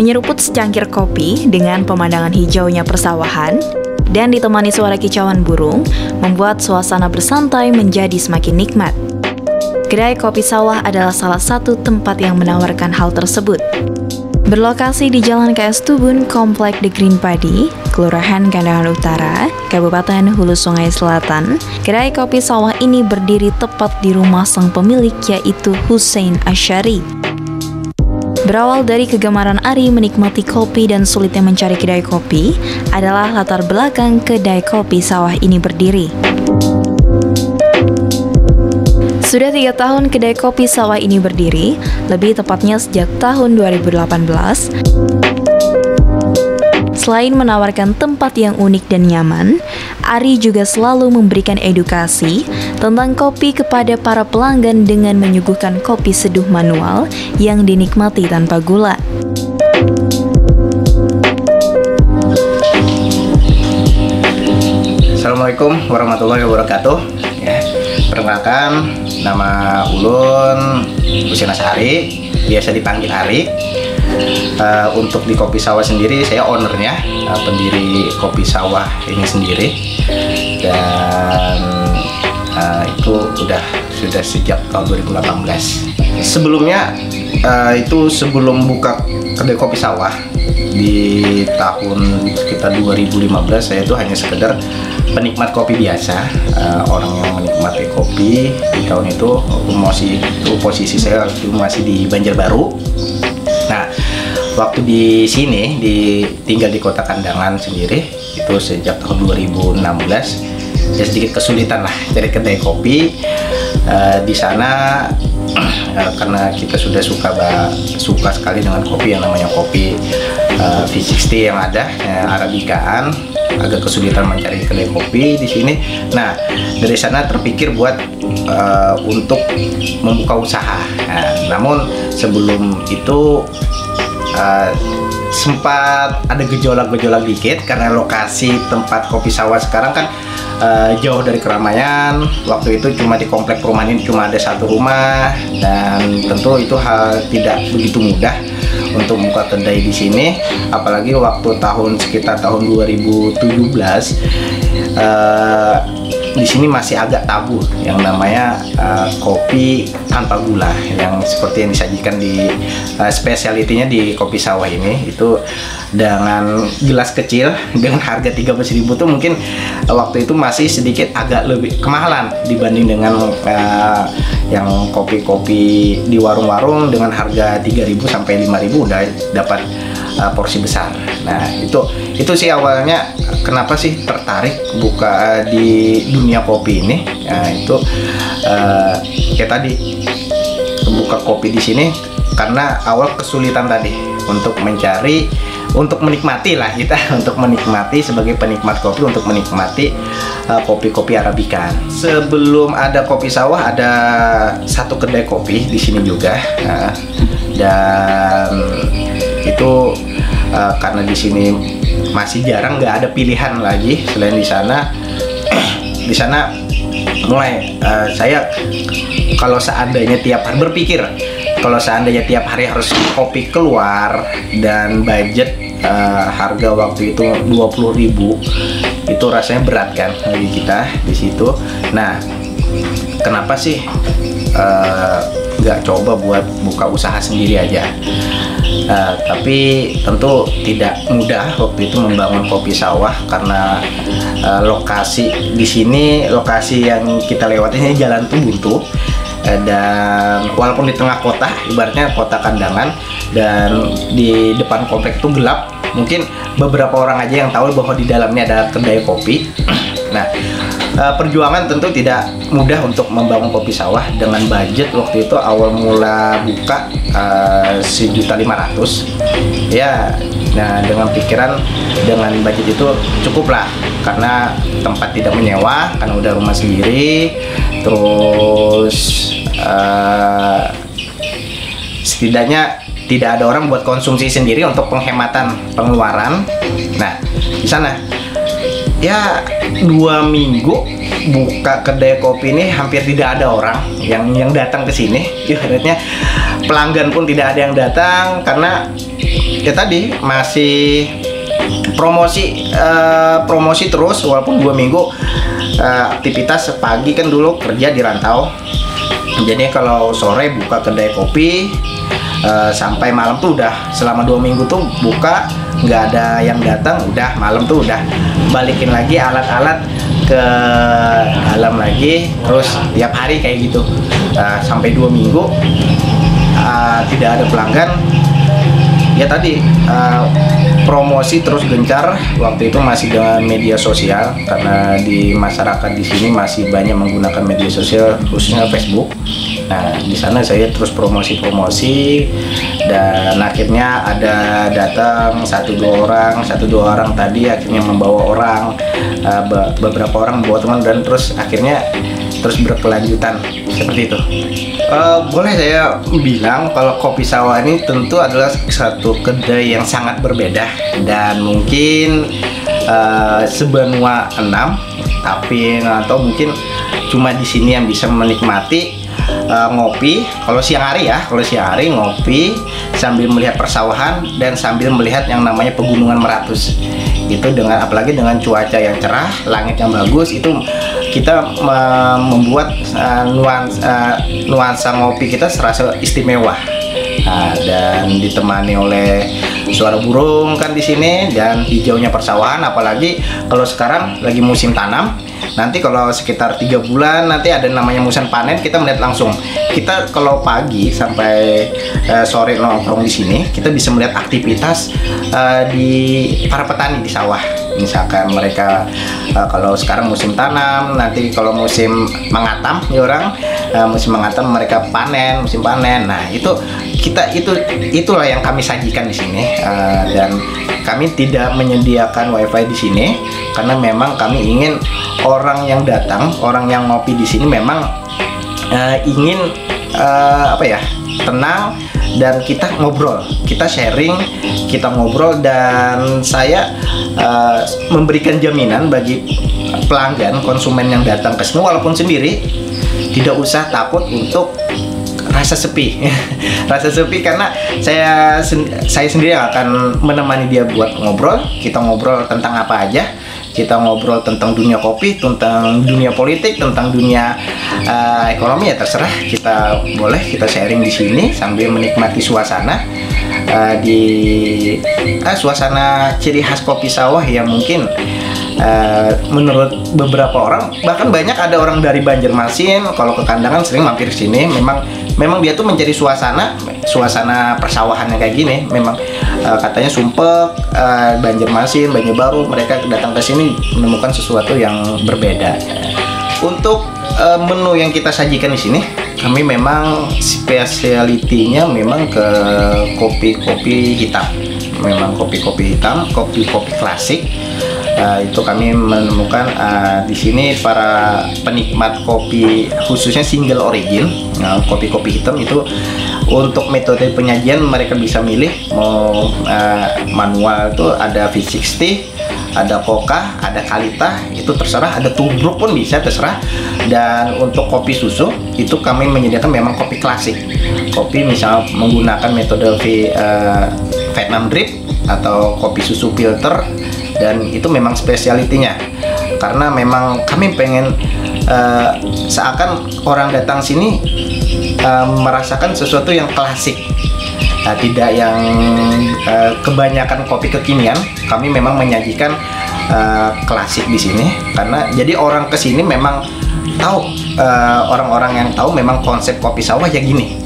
Menyeruput secangkir kopi dengan pemandangan hijaunya persawahan dan ditemani suara kicauan burung, membuat suasana bersantai menjadi semakin nikmat. Kedai kopi sawah adalah salah satu tempat yang menawarkan hal tersebut. Berlokasi di Jalan KS Tubun, Komplek The Green Padi, Kelurahan Kandangan Utara, Kabupaten Hulu Sungai Selatan, kedai kopi sawah ini berdiri tepat di rumah sang pemilik yaitu Hussein Asyari. Berawal dari kegemaran Ari menikmati kopi dan sulitnya mencari kedai kopi adalah latar belakang kedai kopi sawah ini berdiri. Sudah tiga tahun kedai kopi sawah ini berdiri, lebih tepatnya sejak tahun 2018. Selain menawarkan tempat yang unik dan nyaman, Ari juga selalu memberikan edukasi tentang kopi kepada para pelanggan dengan menyuguhkan kopi seduh manual yang dinikmati tanpa gula. Assalamualaikum warahmatullahi wabarakatuh. Ya, perkenalkan nama Ulun Hussein Asari, biasa dipanggil Ari. Uh, untuk di kopi sawah sendiri saya ownernya, uh, pendiri kopi sawah ini sendiri dan uh, itu udah sudah sejak tahun 2018. Sebelumnya uh, itu sebelum buka kedai kopi sawah di tahun sekitar 2015 saya itu hanya sekedar penikmat kopi biasa uh, orang yang menikmati kopi di tahun itu masih itu posisi saya itu masih di Banjarbaru nah waktu di sini di tinggal di kota Kandangan sendiri itu sejak tahun 2016 ya sedikit kesulitan lah cari kedai kopi uh, di sana uh, karena kita sudah suka suka sekali dengan kopi yang namanya kopi uh, V60 yang ada uh, Arabikaan agak kesulitan mencari kedai kopi di sini. Nah, dari sana terpikir buat uh, untuk membuka usaha. Nah, namun sebelum itu uh, sempat ada gejolak-gejolak dikit karena lokasi tempat kopi sawah sekarang kan uh, jauh dari keramaian. Waktu itu cuma di komplek perumahan ini cuma ada satu rumah dan tentu itu hal tidak begitu mudah untuk buka kedai di sini apalagi waktu tahun sekitar tahun 2017 uh, di sini masih agak tabu. Yang namanya uh, kopi tanpa gula. Yang seperti yang disajikan di uh, spesialitinya di kopi sawah ini itu dengan gelas kecil dengan harga 13.000 tuh mungkin uh, waktu itu masih sedikit agak lebih kemahalan dibanding dengan uh, yang kopi-kopi di warung-warung dengan harga 3.000 sampai 5.000 udah dapat uh, porsi besar. Nah, itu itu sih awalnya kenapa sih tertarik buka di dunia kopi ini? Nah, itu uh, kayak tadi buka kopi di sini karena awal kesulitan tadi untuk mencari untuk menikmati lah kita untuk menikmati sebagai penikmat kopi untuk menikmati uh, kopi-kopi arabica. Sebelum ada kopi sawah ada satu kedai kopi di sini juga uh, dan itu uh, karena di sini masih jarang nggak ada pilihan lagi selain di sana. Di sana mulai uh, saya kalau seandainya tiap hari berpikir kalau seandainya tiap hari harus kopi keluar dan budget uh, harga waktu itu 20.000 itu rasanya berat kan bagi kita di situ. Nah kenapa sih nggak uh, coba buat buka usaha sendiri aja Uh, tapi tentu tidak mudah waktu itu membangun kopi sawah karena uh, lokasi di sini lokasi yang kita lewati ini jalan tuh buntu uh, dan walaupun di tengah kota ibaratnya kota kandangan dan di depan komplek itu gelap mungkin beberapa orang aja yang tahu bahwa di dalamnya ada kedai kopi nah uh, perjuangan tentu tidak mudah untuk membangun kopi sawah dengan budget waktu itu awal mula buka eh, sejuta lima ratus. Ya nah dengan pikiran dengan budget itu cukup lah karena tempat tidak menyewa karena udah rumah sendiri terus uh, setidaknya tidak ada orang buat konsumsi sendiri untuk penghematan pengeluaran. Nah di sana ya dua minggu buka kedai kopi ini hampir tidak ada orang yang yang datang ke sini. Ibaratnya pelanggan pun tidak ada yang datang karena ya tadi masih promosi uh, promosi terus walaupun dua minggu uh, aktivitas pagi kan dulu kerja di rantau. Jadi kalau sore buka kedai kopi uh, sampai malam tuh udah selama dua minggu tuh buka nggak ada yang datang udah malam tuh udah balikin lagi alat-alat ke dalam lagi terus tiap hari kayak gitu. Uh, sampai dua minggu uh, tidak ada pelanggan. Ya tadi uh, promosi terus gencar waktu itu masih dengan media sosial karena di masyarakat di sini masih banyak menggunakan media sosial khususnya Facebook. Nah di sana saya terus promosi-promosi dan akhirnya ada datang satu dua orang satu dua orang tadi akhirnya membawa orang uh, beberapa orang membawa teman dan terus akhirnya terus berkelanjutan seperti itu. Uh, boleh saya bilang kalau kopi sawah ini tentu adalah satu kedai yang sangat berbeda dan mungkin uh, sebenua enam tapi atau mungkin cuma di sini yang bisa menikmati uh, ngopi. Kalau siang hari ya kalau siang hari ngopi sambil melihat persawahan dan sambil melihat yang namanya pegunungan Meratus. Itu dengan apalagi dengan cuaca yang cerah langit yang bagus itu kita membuat uh, nuansa uh, nuansa ngopi kita serasa istimewa. Nah, dan ditemani oleh suara burung kan di sini dan hijaunya persawahan apalagi kalau sekarang lagi musim tanam. Nanti kalau sekitar tiga bulan nanti ada namanya musim panen kita melihat langsung. Kita kalau pagi sampai uh, sore nongkrong di sini kita bisa melihat aktivitas uh, di para petani di sawah misalkan mereka uh, kalau sekarang musim tanam nanti kalau musim mengatam ya orang uh, musim mengatam mereka panen musim panen. Nah itu kita itu itulah yang kami sajikan di sini uh, dan kami tidak menyediakan wifi di sini karena memang kami ingin orang yang datang orang yang ngopi di sini memang uh, ingin uh, apa ya tenang dan kita ngobrol, kita sharing, kita ngobrol dan saya uh, memberikan jaminan bagi pelanggan, konsumen yang datang ke sini. Walaupun sendiri tidak usah takut untuk rasa sepi. Rasa sepi karena saya saya sendiri akan menemani dia buat ngobrol. Kita ngobrol tentang apa aja kita ngobrol tentang dunia kopi, tentang dunia politik, tentang dunia uh, ekonomi ya terserah. Kita boleh kita sharing di sini sambil menikmati suasana uh, di uh, suasana ciri khas kopi sawah yang mungkin uh, menurut beberapa orang bahkan banyak ada orang dari Banjarmasin kalau ke kandangan sering mampir sini. Memang memang dia tuh menjadi suasana suasana persawahan yang kayak gini. Memang uh, katanya Sumpek, uh, Banjarmasin, Banjarbaru mereka datang ke sini menemukan sesuatu yang berbeda. Untuk uh, menu yang kita sajikan di sini, kami memang spesialitinya memang ke kopi-kopi hitam. Memang kopi-kopi hitam, kopi-kopi klasik. Uh, itu kami menemukan uh, di sini para penikmat kopi khususnya single origin kopi-kopi uh, hitam itu untuk metode penyajian mereka bisa milih mau uh, manual tuh ada V60 ada Koka, ada Kalita, itu terserah, ada tubruk pun bisa terserah. Dan untuk kopi susu itu kami menyediakan memang kopi klasik. Kopi misal menggunakan metode v, uh, Vietnam drip atau kopi susu filter dan itu memang spesialitinya. Karena memang kami pengen uh, seakan orang datang sini uh, merasakan sesuatu yang klasik. Uh, tidak yang uh, kebanyakan kopi kekinian kami memang menyajikan uh, klasik di sini. Karena jadi orang ke sini memang tahu orang-orang uh, yang tahu memang konsep kopi sawah ya gini.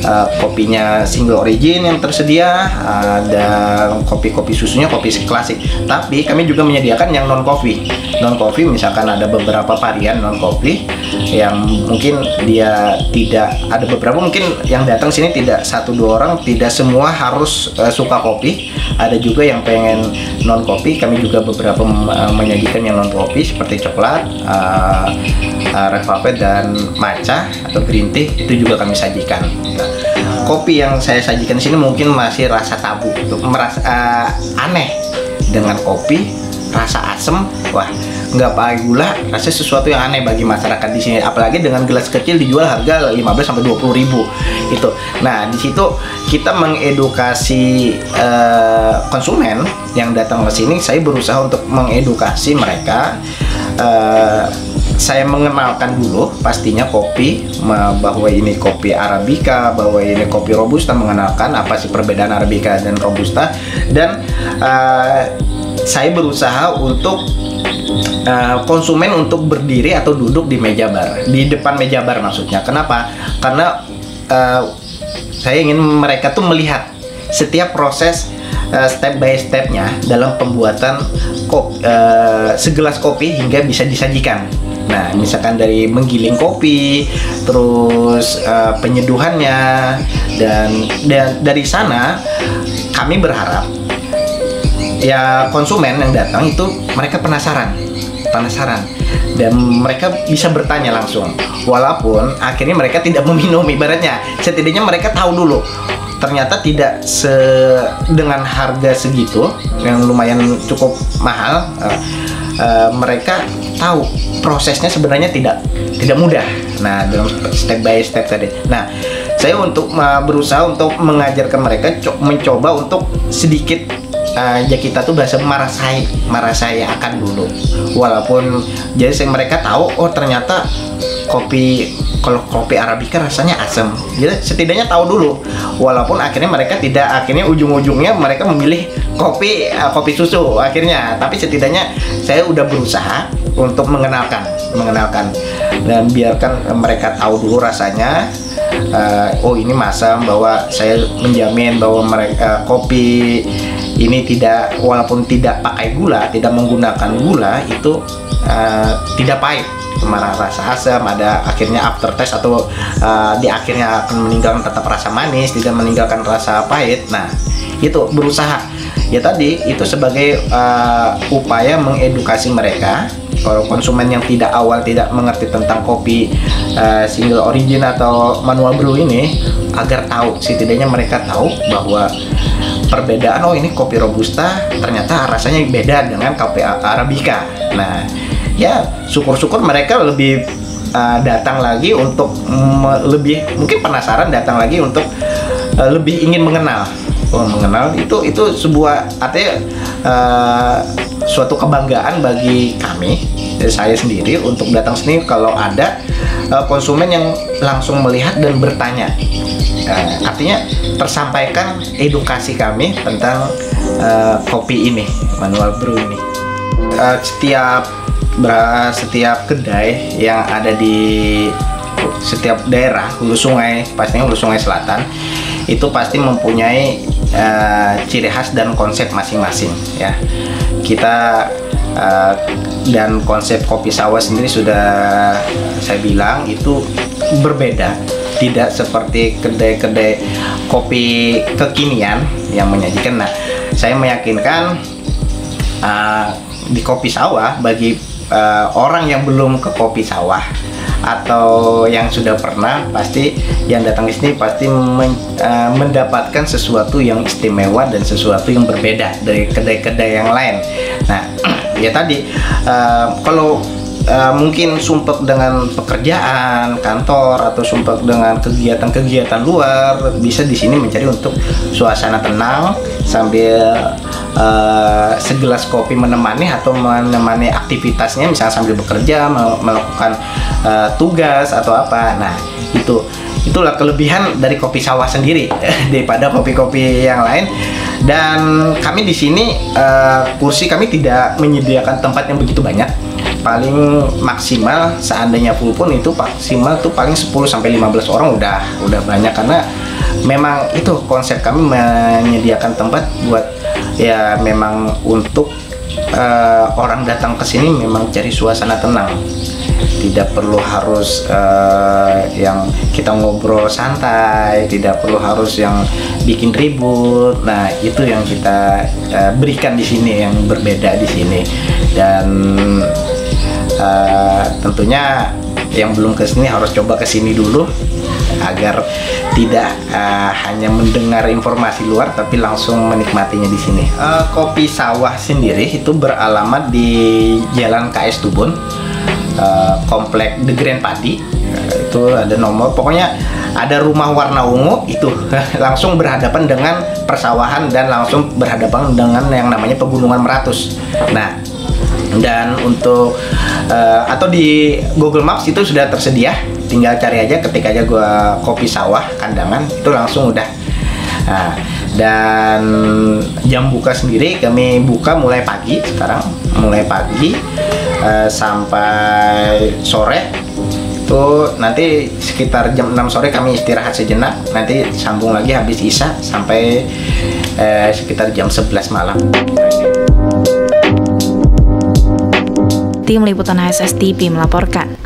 Uh, kopinya single origin yang tersedia uh, dan kopi-kopi susunya kopi klasik. Tapi kami juga menyediakan yang non coffee non coffee misalkan ada beberapa varian non coffee yang mungkin dia tidak ada beberapa mungkin yang datang sini tidak satu dua orang tidak semua harus uh, suka kopi. Ada juga yang pengen non kopi kami juga beberapa uh, menyajikan yang non kopi seperti coklat uh, uh, red velvet dan matcha atau green tea itu juga kami sajikan. Nah, kopi yang saya sajikan sini mungkin masih rasa tabu, merasa uh, aneh dengan kopi rasa asem wah nggak pakai gula rasanya sesuatu yang aneh bagi masyarakat di sini. Apalagi dengan gelas kecil dijual harga 15 sampai 20 ribu itu nah di situ kita mengedukasi uh, konsumen yang datang ke sini. Saya berusaha untuk mengedukasi mereka. Uh, saya mengenalkan dulu pastinya kopi bahwa ini kopi arabica bahwa ini kopi robusta mengenalkan apa sih perbedaan arabica dan robusta. Dan uh, saya berusaha untuk uh, konsumen untuk berdiri atau duduk di meja bar di depan meja bar maksudnya. Kenapa? Karena uh, saya ingin mereka tuh melihat setiap proses uh, step by stepnya dalam pembuatan kopi, uh, segelas kopi hingga bisa disajikan. Nah, misalkan dari menggiling kopi, terus uh, penyeduhannya dan dan dari sana kami berharap ya konsumen yang datang itu mereka penasaran, penasaran dan mereka bisa bertanya langsung. Walaupun akhirnya mereka tidak meminum ibaratnya, setidaknya mereka tahu dulu ternyata tidak se dengan harga segitu yang lumayan cukup mahal uh, uh, mereka tahu prosesnya sebenarnya tidak tidak mudah. Nah, dalam step by step tadi. Nah, saya untuk uh, berusaha untuk mengajarkan mereka mencoba untuk sedikit uh, ya kita tuh bahasa marasai marasai akan dulu. Walaupun jadi saya mereka tahu oh ternyata kopi kalau kopi arabica rasanya asam jadi setidaknya tahu dulu. Walaupun akhirnya mereka tidak akhirnya ujung-ujungnya mereka memilih kopi uh, kopi susu akhirnya. Tapi setidaknya saya udah berusaha untuk mengenalkan mengenalkan. Dan biarkan mereka tahu dulu rasanya uh, oh ini masam bahwa saya menjamin bahwa mereka uh, kopi ini tidak walaupun tidak pakai gula tidak menggunakan gula itu uh, tidak pahit. Malah rasa asam ada akhirnya aftertaste atau uh, di akhirnya akan meninggalkan tetap rasa manis tidak meninggalkan rasa pahit. Nah itu berusaha. Ya tadi itu sebagai uh, upaya mengedukasi mereka. Kalau konsumen yang tidak awal tidak mengerti tentang kopi uh, single origin atau manual brew ini agar tahu setidaknya mereka tahu bahwa perbedaan oh ini kopi robusta ternyata rasanya beda dengan kopi arabica. Nah ya syukur-syukur mereka lebih uh, datang lagi untuk lebih mungkin penasaran datang lagi untuk uh, lebih ingin mengenal oh, mengenal itu itu sebuah artinya uh, suatu kebanggaan bagi kami saya sendiri untuk datang sini kalau ada uh, konsumen yang langsung melihat dan bertanya. Uh, artinya tersampaikan edukasi kami tentang uh, kopi ini manual brew ini. Uh, setiap setiap kedai yang ada di setiap daerah hulu sungai pastinya hulu sungai selatan itu pasti mempunyai uh, ciri khas dan konsep masing-masing ya. Kita uh, dan konsep kopi sawah sendiri sudah saya bilang itu berbeda. Tidak seperti kedai-kedai kopi kekinian yang menyajikan. Nah saya meyakinkan uh, di kopi sawah bagi uh, orang yang belum ke kopi sawah atau yang sudah pernah pasti yang datang di sini pasti men, uh, mendapatkan sesuatu yang istimewa dan sesuatu yang berbeda dari kedai-kedai yang lain. Nah, ya tadi uh, kalau uh, mungkin sumpek dengan pekerjaan kantor atau sumpek dengan kegiatan-kegiatan luar bisa di sini mencari untuk suasana tenang sambil uh, segelas kopi menemani atau menemani aktivitasnya misalnya sambil bekerja melakukan uh, tugas atau apa. Nah itu itulah kelebihan dari kopi sawah sendiri daripada kopi-kopi yang lain. Dan kami di sini uh, kursi kami tidak menyediakan tempat yang begitu banyak paling maksimal seandainya full pun itu maksimal tuh paling 10 sampai 15 orang udah udah banyak. Karena memang itu konsep kami menyediakan tempat buat ya memang untuk uh, orang datang ke sini memang cari suasana tenang. Tidak perlu harus uh, yang kita ngobrol santai tidak perlu harus yang bikin ribut. Nah itu yang kita uh, berikan di sini yang berbeda di sini. Dan uh, tentunya yang belum ke sini harus coba ke sini dulu agar tidak uh, hanya mendengar informasi luar tapi langsung menikmatinya di sini. Uh, kopi sawah sendiri itu beralamat di Jalan KS Tubun, uh, Komplek The Grand Padi. Uh, itu ada nomor, pokoknya ada rumah warna ungu itu langsung berhadapan dengan persawahan dan langsung berhadapan dengan yang namanya pegunungan Meratus. Nah, dan untuk uh, atau di Google Maps itu sudah tersedia. Tinggal cari aja ketik aja gua kopi sawah kandangan itu langsung udah. Nah, dan jam buka sendiri kami buka mulai pagi sekarang mulai pagi uh, sampai sore. Itu nanti sekitar jam 6 sore kami istirahat sejenak nanti sambung lagi habis isya sampai uh, sekitar jam 11 malam Tim Liputan HSS TV melaporkan.